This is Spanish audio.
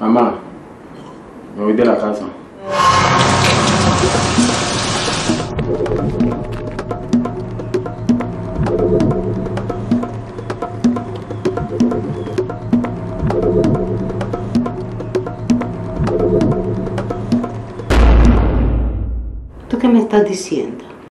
Mamá, me voy de la casa. ¿Tú qué me estás diciendo?